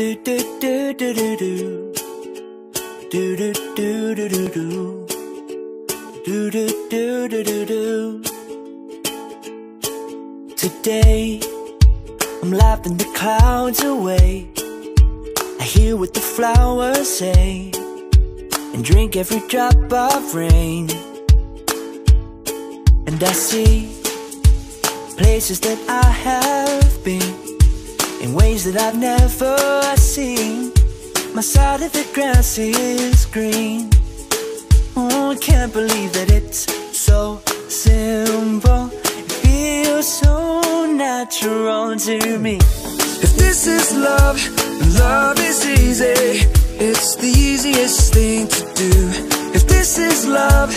do do do do do do do do do do do do do do do do do do Today I'm laughing the clouds away. I hear what the flowers say And drink every drop of rain. And I see places that I have been In ways that I've never seen. My side of the grass is green. Oh, I can't believe that it's so simple. It feels so natural to me. If this is love, love is easy. It's the easiest thing to do. If this is love,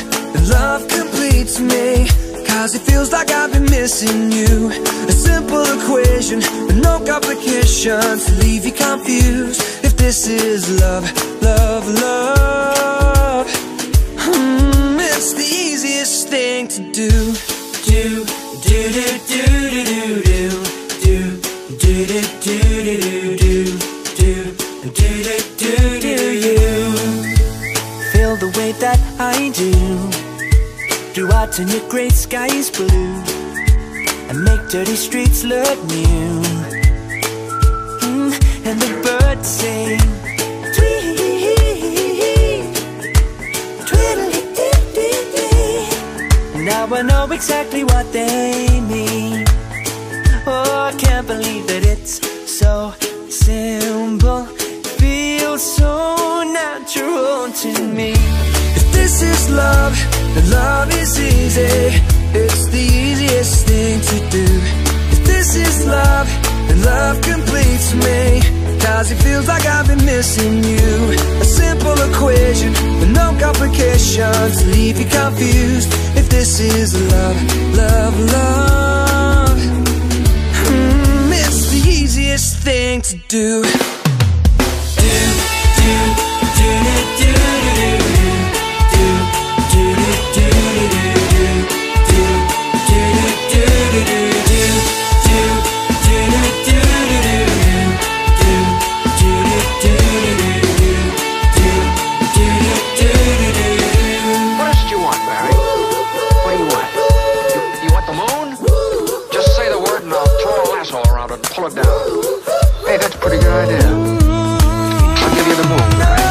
love completes me Cause it feels like I've been missing you. A simple equation with no complications To leave you confused. If this is love, love, love hmm, It's the easiest thing to do, do, do, do, do, I turn your gray skies blue And make dirty streets look new. Mm, And the birds sing. Tweet Tweedly-dee-dee-dee. Now I know exactly what they mean. Oh, I can't believe that it's so simple. Feels so natural to me. is love, then love is easy. It's the easiest thing to do. If this is love, then love completes me. Cause it feels like I've been missing you. A simple equation with no complications leave you confused. If this is love, love, love pull it down. Hey, that's a pretty good idea. I'll give you the moon.